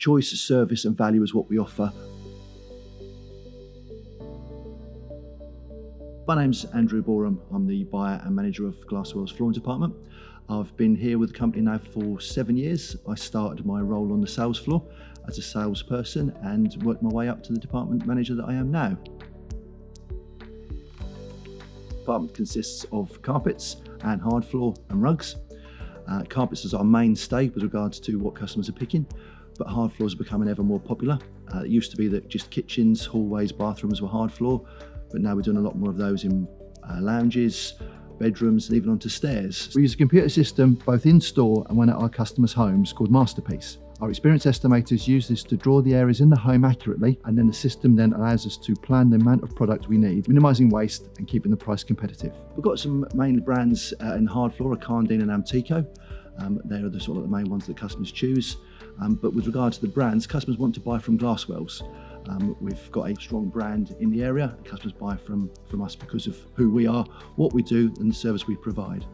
Choice, service, and value is what we offer. My name's Andrew Boreham. I'm the buyer and manager of Glasswell's flooring department. I've been here with the company now for seven years. I started my role on the sales floor as a salesperson and worked my way up to the department manager that I am now. The department consists of carpets and hard floor and rugs. Uh, carpets is our mainstay with regards to what customers are picking, but hard floors are becoming ever more popular. Uh, it used to be that just kitchens, hallways, bathrooms were hard floor, but now we're doing a lot more of those in uh, lounges, bedrooms, and even onto stairs. We use a computer system both in store and when at our customers' homes called Masterpiece. Our experienced estimators use this to draw the areas in the home accurately, and then the system then allows us to plan the amount of product we need, minimising waste and keeping the price competitive. We've got some main brands uh, in hard floor, Karndean and Amtico. Um, they are the sort of the main ones that customers choose. Um, but with regard to the brands, customers want to buy from Glasswells. Um, we've got a strong brand in the area. Customers buy from, from us because of who we are, what we do, and the service we provide.